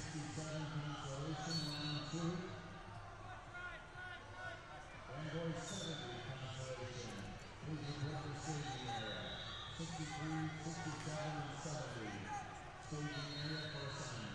57 cancellation round two. Convoy 70 cancellation. Please report to staging area. 63, 67, and 70. Staging area for assignment.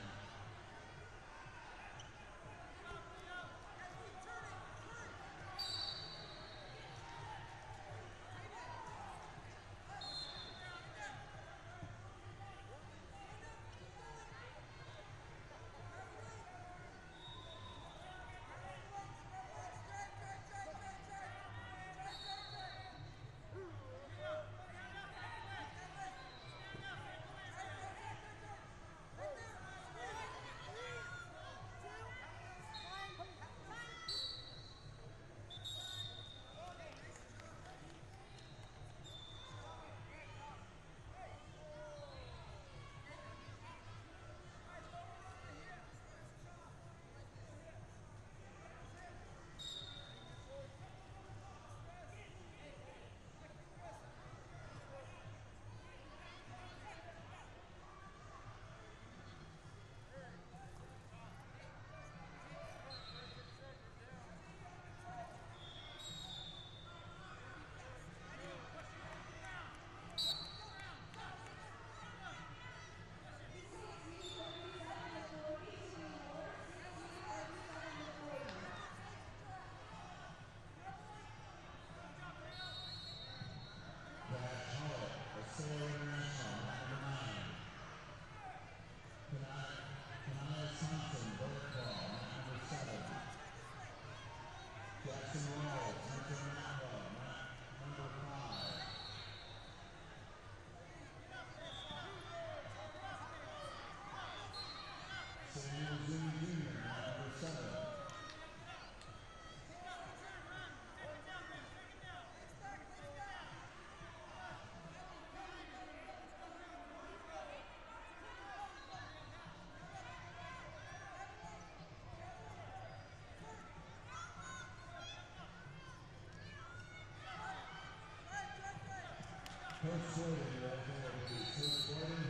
First serving, right there,